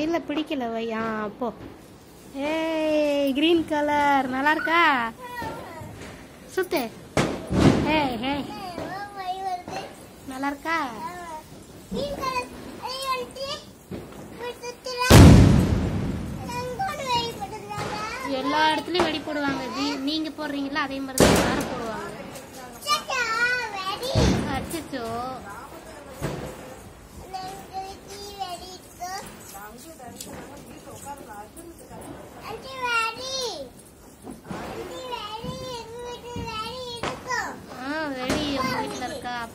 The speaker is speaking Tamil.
இல்லை பிடிக்கல வை ஆ அப்போ ஏய் கிரீன் கலர் நல்லா இருக்கா சுத்து. ஏய் ஏய். நல்லா இருக்கா எல்லா இடத்துலயும் வெடி போடுவாங்க நீங்க போடுறீங்களா அதே மாதிரி தான் போடுவாங்க. அச்சோ